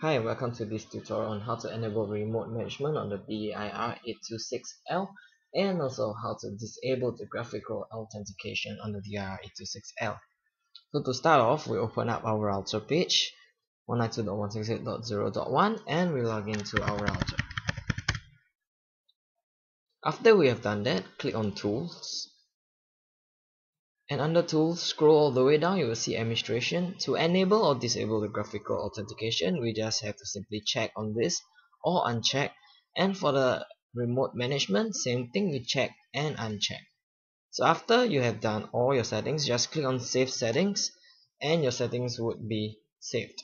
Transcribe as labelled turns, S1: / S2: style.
S1: Hi and welcome to this tutorial on how to enable remote management on the DIR826L and also how to disable the graphical authentication on the DIR826L. So to start off, we open up our router page 192.168.0.1 and we log into our router. After we have done that, click on Tools and under tools scroll all the way down you will see administration. To enable or disable the graphical authentication we just have to simply check on this or uncheck. And for the remote management same thing we check and uncheck. So after you have done all your settings just click on save settings and your settings would be saved